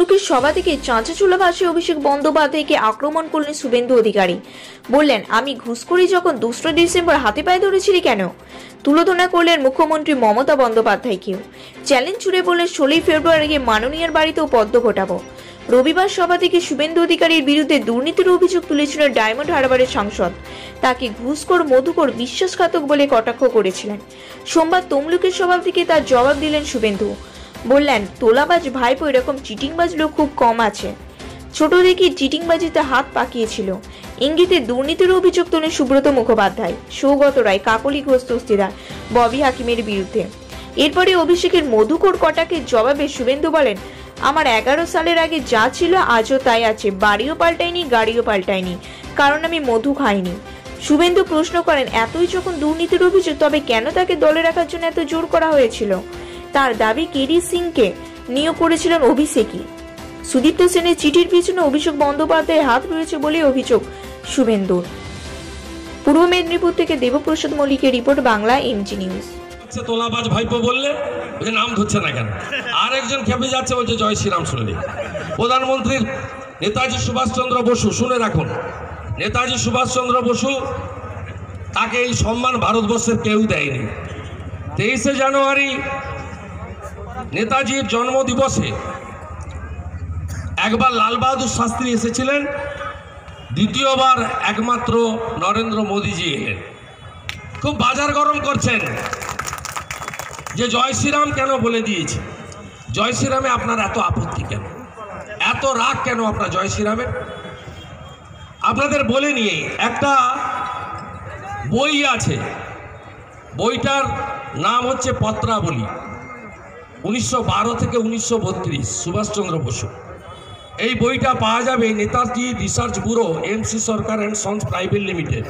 তমলুকের সভা থেকে চাঁচাচোলা ভাষায় অভিষেক বন্দ্যোপাধ্যায়কে আক্রমণ করলেন শুভেন্দু অধিকারী। বললেন, আমি ঘুষখোরি যখন দোসরা ডিসেম্বর হাতে পায়ে ধরেছিলি কেন? তুলোধনা করলেন মুখ্যমন্ত্রী মমতা বন্দ্যোপাধ্যায়কেও। চ্যালেঞ্জ ছুড়ে বললেন, ষোলোই ফেব্রুয়ারি মাননীয়ার বাড়িতেও পদ্ম ঘটাবো। রবিবার সভা থেকে শুভেন্দু অধিকারীর বিরুদ্ধে দুর্নীতির অভিযোগ তুলেছিলেন ডায়মন্ড হারবারের সাংসদ। তাকে ঘুষখোর মধুকর বিশ্বাসঘাতক বলে কটাক্ষ করেছিলেন। সোমবার তমলুকের সভা থেকে তার জবাব দিলেন শুভেন্দু। বললেন, তোলাবাজ ভাইপো এরকম চিটিংবাজ লোক খুব কম আছে। ছোট দেখি চিটিংবাজিতে হাত পাকিয়েছিল। ইঙ্গিতে দুর্নীতির অভিযোগ তোলেন সুব্রত মুখোপাধ্যায়, সৌগত রায়, কাকলি ঘোষ ববি হাকিমের বিরুদ্ধে। এরপরে অভিষেকের মধুকর কটাকে জবাবে শুভেন্দু বলেন, আমার এগারো সালের আগে যা ছিল আজও তাই আছে, বাড়িও পাল্টায়নি, গাড়িও পাল্টায়নি, কারণ আমি মধু খাইনি। শুভেন্দু প্রশ্ন করেন, এতই যখন দুর্নীতির অভিযোগ, তবে কেন তাকে দলে রাখার জন্য এত জোর করা হয়েছিল? তার দাবি কেডি সিংকে নিয়োগ করেছিলেন অভিষেকই। সুদীপ্ত সেনের চিঠির পিছনে অভিষেক বন্দ্যোপাধ্যায়ের হাত রয়েছে বলে অভিযোগ শুভেন্দুর। পূর্ব মেদিনীপুর থেকে দেবপ্রসাদ মল্লিকের রিপোর্ট বাংলা এমজি নিউজ। হচ্ছে তোলাবাজ ভাইপো বললে নাম ধরছে না কেন? আর একজন খেপে যাচ্ছে বলছে, জয় শ্রীরাম শুনলি। প্রধানমন্ত্রীর নেতাজি সুভাষচন্দ্র বসু, শুনে রাখুন। নেতাজি সুভাষচন্দ্র বসু তাকে এই সম্মান ভারতবর্ষের কেউ দেয়নি। তেইশে জানুয়ারি নেতাজির জন্মদিবসে একবার লালবাহাদুর শাস্ত্রী এসেছিলেন, দ্বিতীয়বার একমাত্র নরেন্দ্র মোদীজি এলেন। খুব বাজার গরম করছেন। যে জয় শ্রীরাম কেন বলে দিয়েছে? জয় শ্রীরামে আপনার এত আপত্তি কেন? এত রাগ কেন আপনার জয় শ্রীরামের? আপনাদের বলে নিয়ে একটা বই আছে। বইটার নাম হচ্ছে পত্রাবলী। উনিশশো বারো থেকে উনিশশো বত্রিশ সুভাষচন্দ্র বসু। এই বইটা পাওয়া যাবে Netaji research bureau, MC Sarkar and sons private limited,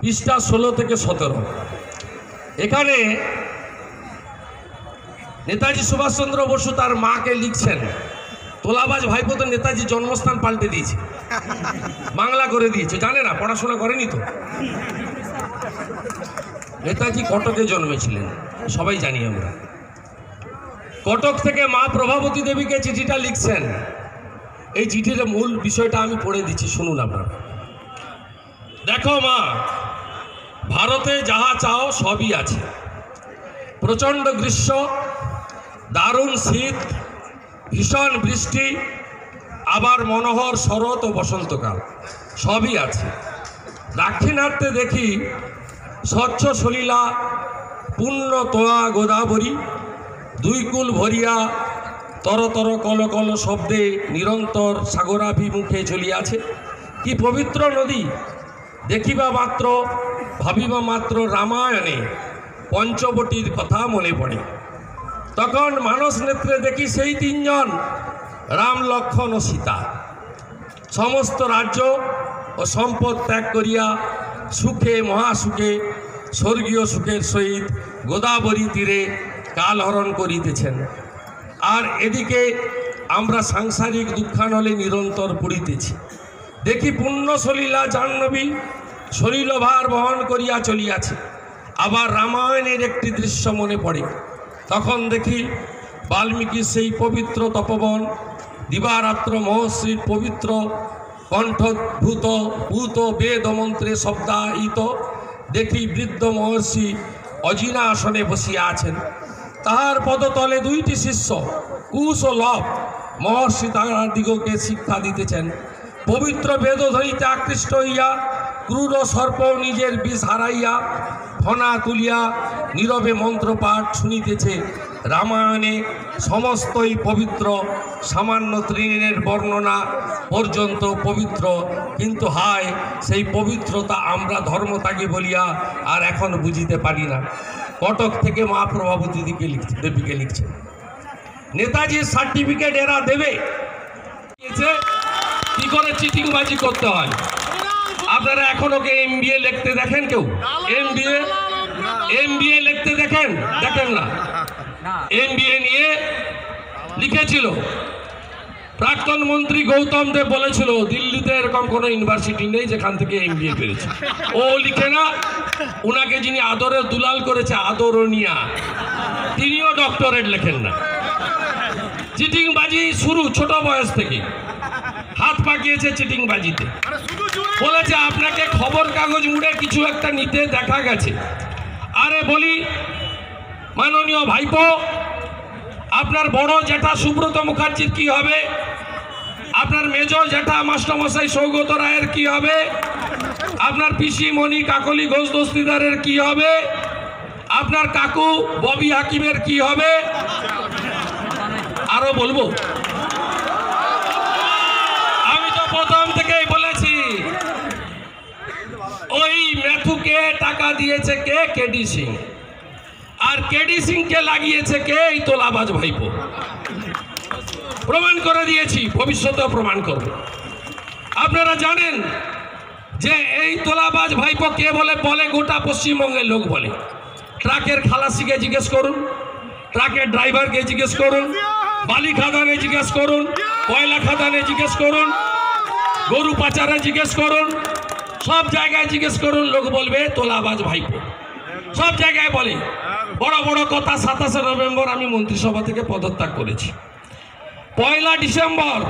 পৃষ্ঠা ষোলো থেকে সতেরো। এখানে নেতাজি সুভাষচন্দ্র বসু তার মাকে লিখছেন, তোলাবাজ ভাইপো তো নেতাজি জন্মস্থান পাল্টে দিয়েছে, বাংলা করে দিয়েছে। জানে না, পড়াশোনা করেনি তো? নেতাজি কটকে জন্মেছিলেন, সবাই জানি আমরা। কটক থেকে মা প্রভাবতী দেবীকে চিঠিটা লিখছেন। এই চিঠির মূল বিষয়টা আমি পড়ে দিচ্ছি, শুনুন আপনারা। দেখো মা, ভারতে যাহা চাও সবই আছে। প্রচণ্ড গ্রীষ্ম, দারুণ শীত, ভীষণ বৃষ্টি, আবার মনোহর শরৎ ও বসন্তকাল, সবই আছে। দাক্ষিণাত্যে দেখি স্বচ্ছ সলীলা পূর্ণ তোয়া গোদাবরী দুই কুল ভরিয়া তরতর তর কল কল শব্দে নিরন্তর সাগরাভিমুখে চলিয়াছে কি পবিত্র নদী? দেখিবা মাত্র, ভাবিবা মাত্র রামায়ণে পঞ্চবটির কথা মনে পড়ে। তখন মানস নেত্রে দেখি সেই তিনজন, রাম, লক্ষণ ও সীতা। সমস্ত রাজ্য ও সম্পদ ত্যাগ করিয়া সুখে, মহাসুখে, স্বর্গীয় সুখের সহিত গোদাবরী তীরে কালহরণ করিতেছেন। আর এদিকে আমরা সাংসারিক দুঃখানলে নিরন্তর পড়িতেছি। দেখি পুণ্য সলীলা জাহ্নবী সলিলভার বহন করিয়া চলিয়াছে। আবার রামায়ণের একটি দৃশ্য মনে পড়ে। তখন দেখি বাল্মীকির সেই পবিত্র তপবন, দিবারাত্র মহর্ষির পবিত্র কণ্ঠভূত ভূত, বেদ, মন্ত্রে শব্দায়িত। দেখি বৃদ্ধ মহর্ষি অজিনা আসনে বসিয়া আছেন। তাহার পদতলে দুইটি শিষ্য, কুশ ও লভ মহর্ষি তাহার দিগকে শিক্ষা দিতেছেন। পবিত্র বেদধ্বনিতে আকৃষ্ট হইয়া, ক্রূর সর্প নিজের বিষ হারাইয়া, ফনা তুলিয়া নীরবে মন্ত্রপাঠ শুনিতেছে। রামায়ণে সমস্তই পবিত্র, সামান্য তৃণের বর্ণনা পর্যন্ত পবিত্র। কিন্তু হায়, সেই পবিত্রতা আমরা ধর্মত্যাগী বলিয়া আর এখন বুঝিতে পারি না। কটক থেকে মা প্রভাবতী দিকে লিখছে দেবীকে লিখছে। নেতাজির সার্টিফিকেট এরা দেবে। কি করে চিটিংবাজি করতে হয়? আপনারা এখন ওকে এম লিখতে দেখেন কেউ? এম বিএ এম লিখতে দেখেন? দেখেন না? এম নিয়ে লিখেছিল। প্রাক্তন মন্ত্রী গৌতম দেব বলেছিল, দিল্লিতে এরকম কোনো ইউনিভার্সিটি নেই যেখান থেকে এম বিএ পেরেছে। ও লিখে না, উনাকে যিনি আদরে দুলাল করেছে, আদরণিয়া, তিনিও ডক্টরেট লেখেন না। চিটিংবাজি শুরু ছোট বয়স থেকে। হাত পাকিয়েছে চিটিংবাজিতে। বলেছে, আপনাকে খবর কাগজ মুড়ে কিছু একটা নিতে দেখা গেছে। আরে বলি, মাননীয় ভাইপো আপনার বড় জেঠা সুব্রত মুখার্জির কি হবে? আপনার মেজ জেঠা মাস্টারমশাই সৌগত রায়ের কি হবে? আপনার পিসি মণি কাকলি ঘোষ দস্তিদারের কি হবে? আপনার কাকু ববি হাকিমের কি হবে? আরও বলব। আমি তো প্রথম থেকেই বলেছি, ওই ম্যাথুকে টাকা দিয়েছে কে? কেডি সিং। কেডি সিংকে লাগিয়েছে কে? এই তোলাবাজ ভাইপো। প্রমাণ করে দিয়েছি, ভবিষ্যতেও প্রমাণ করব। আপনারা জানেন যে এই তোলাবাজ ভাইপো কে বলে? বলে গোটা পশ্চিমবঙ্গের লোক বলে। ট্রাকের খালাসিকে জিজ্ঞেস করুন, ট্রাকের ড্রাইভারকে জিজ্ঞেস করুন, বালি খাদানে জিজ্ঞেস করুন, কয়লা খাদানে জিজ্ঞেস করুন, গরু পাচারে জিজ্ঞেস করুন, সব জায়গায় জিজ্ঞেস করুন, লোক বলবে তোলাবাজ ভাইপো। সব জায়গায় বলি বড় বড় কথা সাতাশে নভেম্বর আমি মন্ত্রিসভা থেকে পদত্যাগ করেছি। পয়লা ডিসেম্বর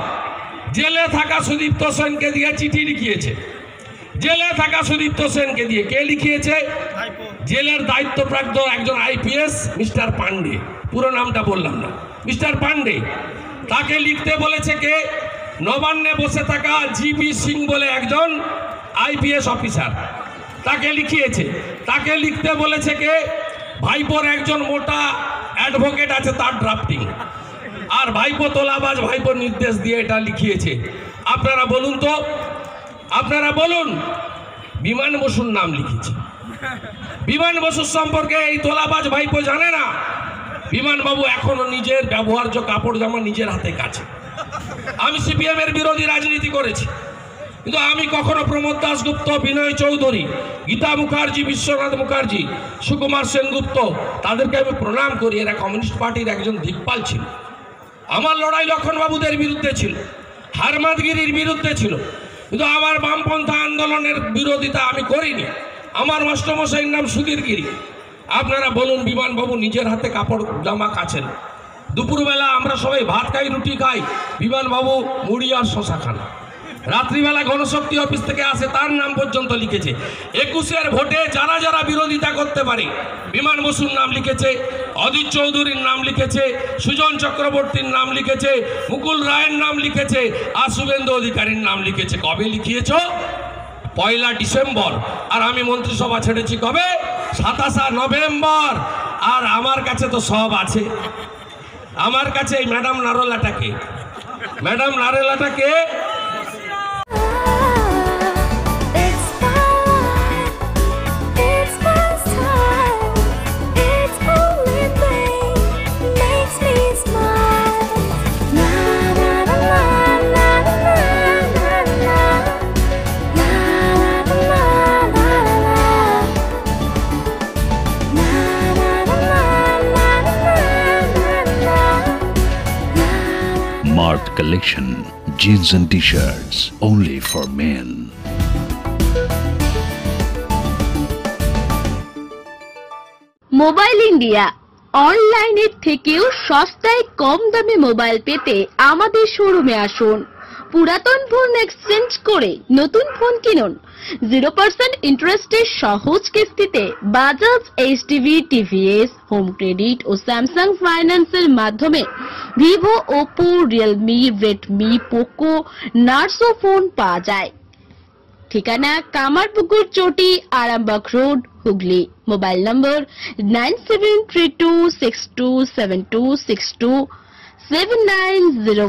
জেলে থাকা সুদীপ্ত সেনকে দিয়ে চিঠি লিখিয়েছে। জেলে থাকা সুদীপ্ত সেনকে দিয়ে কে লিখিয়েছে? জেলের দায়িত্বপ্রাপ্ত একজন আইপিএস মিস্টার পান্ডে। পুরো নামটা বললাম না। মিস্টার পান্ডে তাকে লিখতে বলেছে কে? নবান্নে বসে থাকা জিবি সিং বলে একজন আইপিএস অফিসার। তাকে লিখিয়েছে। তাকে লিখতে বলেছে কে? ভাইপোর একজন মোটা অ্যাডভোকেট আছে, তার ড্রাফটিং আর ভাইপো তোলাবাজ ভাইপোর নির্দেশ দিয়ে এটা লিখিয়েছে। আপনারা বলুন তো, আপনারা বলুন, বিমান বসুর নাম লিখেছে। বিমান বসুর সম্পর্কে এই তোলাবাজ ভাইপো জানে না। বিমানবাবু এখনও নিজের ব্যবহার্য কাপড় জামা নিজের হাতে কাছে। আমি সিপিএম এর বিরোধী রাজনীতি করেছি। কিন্তু আমি কখনো প্রমোদ দাসগুপ্ত বিনয় চৌধুরী, গীতা মুখার্জি, বিশ্বনাথ মুখার্জি, সুকুমার সেনগুপ্ত, তাদেরকে আমি প্রণাম করি। এরা কমিউনিস্ট পার্টির একজন দিকপাল ছিল। আমার লড়াই লক্ষণবাবুদের বিরুদ্ধে ছিল। হারমাদগিরির বিরুদ্ধে ছিল। কিন্তু আমার বামপন্থা আন্দোলনের বিরোধিতা আমি করিনি। আমার মাস্টারমশাইয়ের নাম সুধীর গিরি আপনারা বলুন, বিমানবাবু নিজের হাতে কাপড় জামা কাছেন দুপুরবেলা আমরা সবাই ভাত খাই, রুটি খাই। বিমানবাবু মুড়ি আর শশা খান। রাত্রিবেলা গণশক্তি অফিস থেকে আসে, তার নাম পর্যন্ত লিখেছে। একুশের ভোটে যারা যারা বিরোধিতা করতে পারে, বিমান বসুর নাম লিখেছে, অজিত চৌধুরীর নাম লিখেছে, সুজন চক্রবর্তীর নাম লিখেছে, মুকুল রায়ের নাম লিখেছে, আর শুভেন্দু অধিকারীর নাম লিখেছে। কবে লিখিয়েছ? পয়লা ডিসেম্বর। আর আমি মন্ত্রিসভা ছেড়েছি কবে? সাতাশা নভেম্বর। আর আমার কাছে তো সব আছে। আমার কাছে এই ম্যাডাম নারোলাটাকে। ম্যাডাম নারোলাটাকে la. Mart Collection Jeans and T-shirts, only for men. Mobile India অনলাইনের থেকেও সস্তায় কম দামে মোবাইল পেতে আমাদের শোরুমে আসুন পুরাতন ফোন এক্সচেঞ্জ করে নতুন ফোন কিনুন। জিরো পার্সেন্ট ইন্টারেস্টের সহজ কিস্তিতে Bajaj HDB TVS home credit ও স্যামসাং ফাইন্যান্সের মাধ্যমে Vivo Oppo Realme Redmi Poco Narzo phone পাওয়া যায়। ঠিকানা কামারপুকুর চটি, Arambagh road, Hooghly. Mobile number nine seven three two six two seven two six two seven nine zero